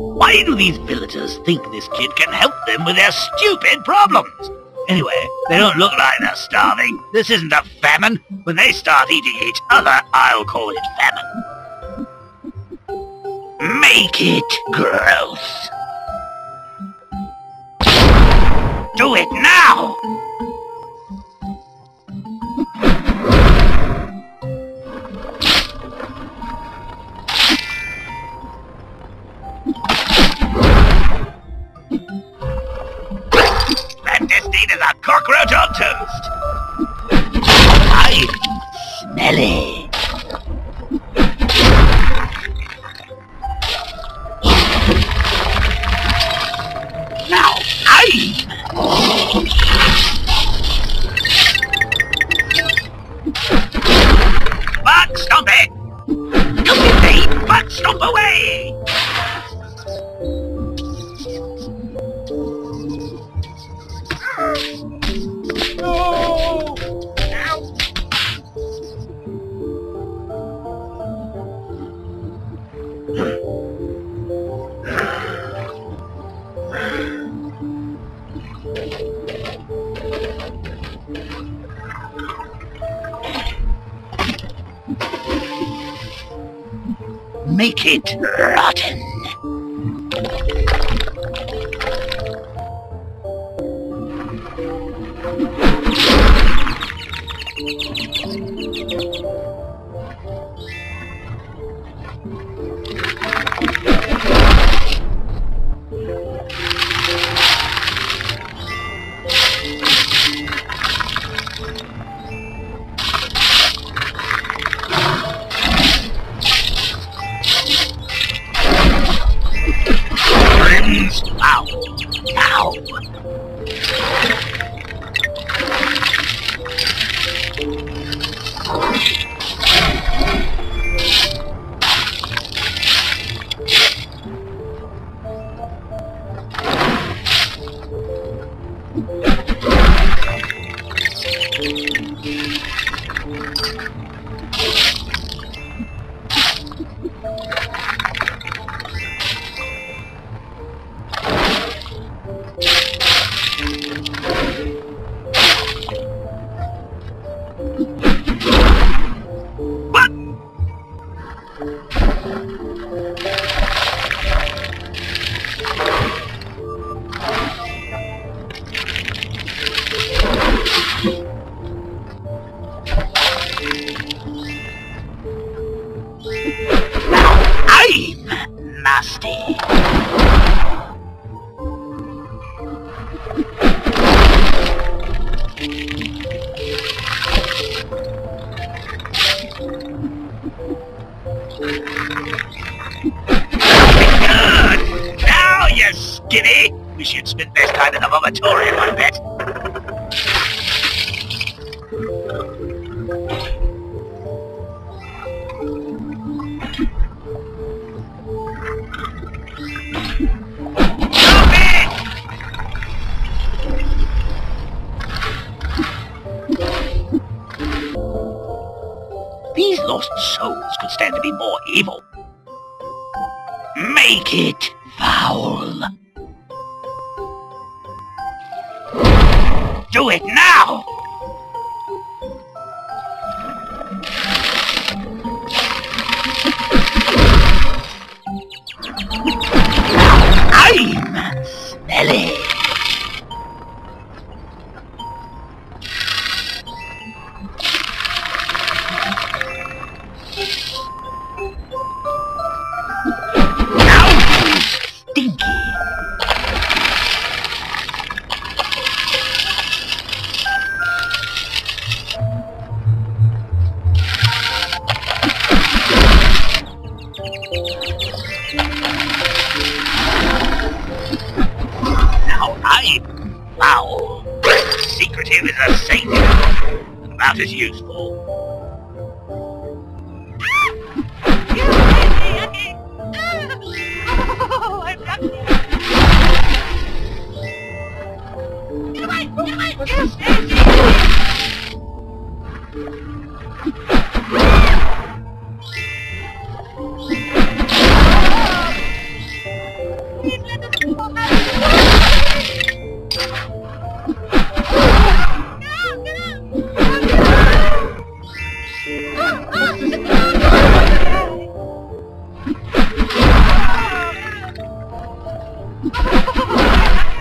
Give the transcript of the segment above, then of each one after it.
Why do these villagers think this kid can help them with their stupid problems? Anyway, they don't look like they're starving. This isn't a famine. When they start eating each other, I'll call it famine. Make it gross. Do it now! Smelly. Now I'm... Buck, stomp it! With me! Buck, stomp away! Make it rotten. Friends, We this time in the vomitorium, I bet. These lost souls could stand to be more evil. Make it foul. Do it now! I'm smelly. is useful. Get away! Get away!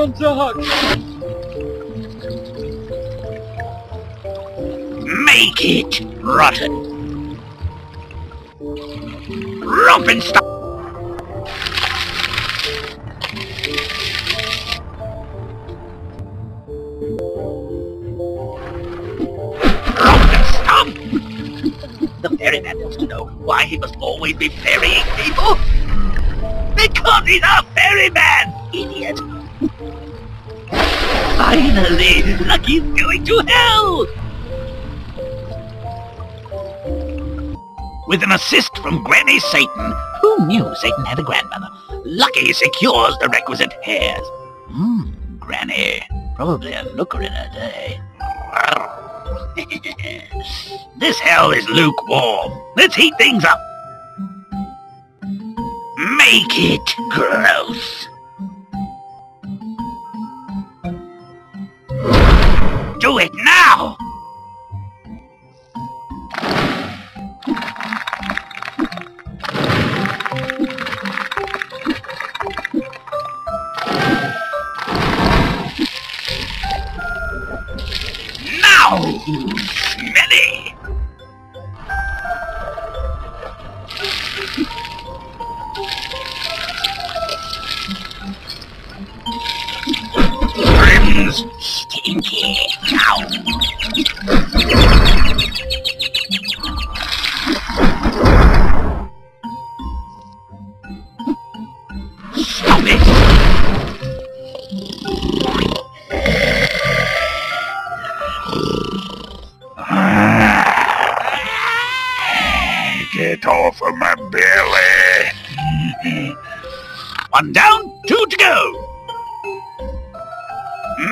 Make it rotten. Rumpenstein! The ferryman wants to know why he must always be ferrying people. Because he's a ferryman, idiot! Finally, Lucky's going to hell! With an assist from Granny Satan, who knew Satan had a grandmother, Lucky secures the requisite hairs. Hmm, Granny, probably a looker in her day. this hell is lukewarm. Let's heat things up. Make it gross. Of my belly! One down, two to go!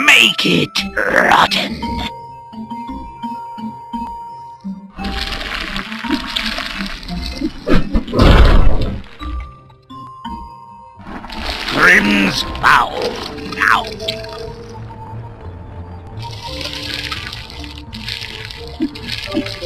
Make it rotten! Grimm's foul now!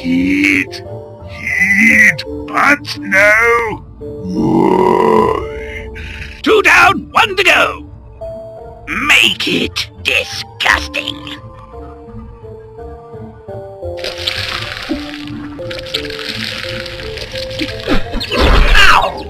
Heat! Heat! But now! Two down, one to go! Make it disgusting! Now!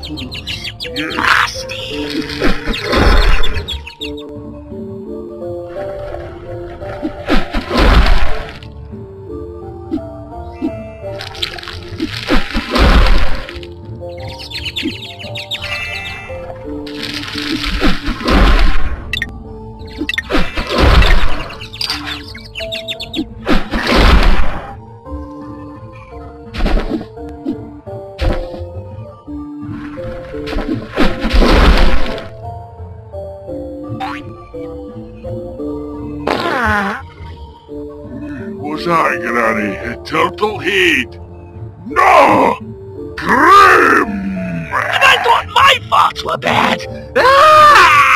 Was I gonna turtle heat? No! Grimm! And I thought my farts were bad! Ah!